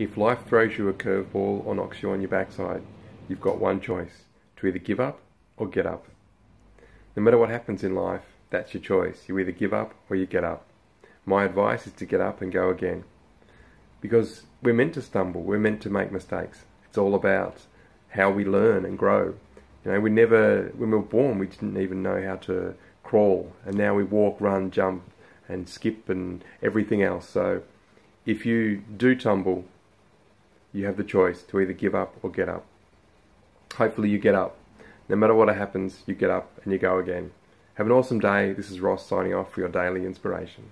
If life throws you a curveball or knocks you on your backside, you've got one choice to either give up or get up. No matter what happens in life, that's your choice. You either give up or you get up. My advice is to get up and go again. Because we're meant to stumble, we're meant to make mistakes. It's all about how we learn and grow. You know, we never, when we were born, we didn't even know how to crawl, and now we walk, run, jump, and skip, and everything else. So, if you do tumble, you have the choice to either give up or get up. Hopefully you get up. No matter what happens, you get up and you go again. Have an awesome day. This is Ross signing off for your daily inspiration.